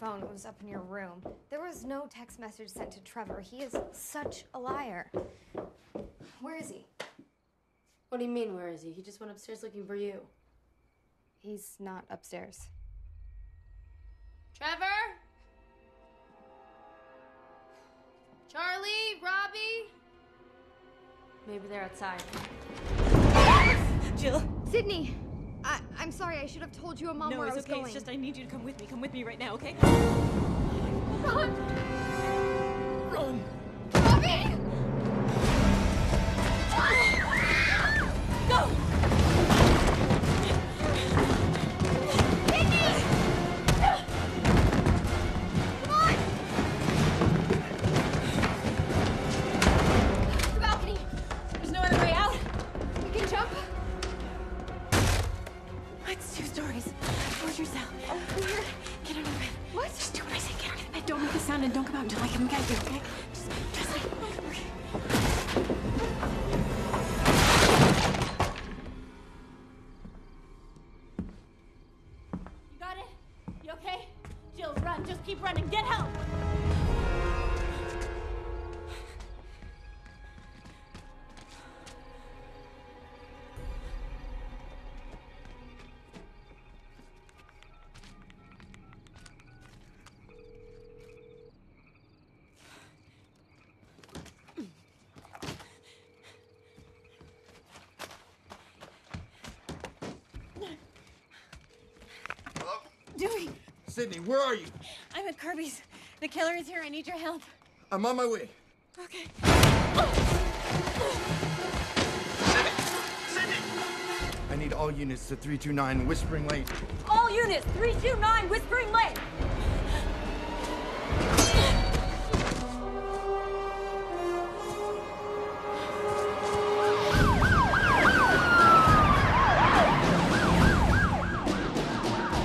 phone It was up in your room. There was no text message sent to Trevor. He is such a liar. Where is he? What do you mean, where is he? He just went upstairs looking for you. He's not upstairs. Trevor? Charlie? Robbie? Maybe they're outside. Jill. Sidney! I'm sorry, I should have told you a mom No, where it's I was okay. going. It's just I need you to come with me. Come with me right now, okay? Run! Run. It's two stories. Towards your oh, cell. Weird. Get out of bed. What? Just do what I say. Get out of bed. Don't make a sound and don't come out until I come get you, okay? Just me. Okay. You got it? You okay? Jill, run. Just keep running. Get help. Sidney, where are you? I'm at Kirby's. The killer is here. I need your help. I'm on my way. Okay. Sidney! Sidney! I need all units to 329 Whispering Lane. All units, 329 Whispering Lane.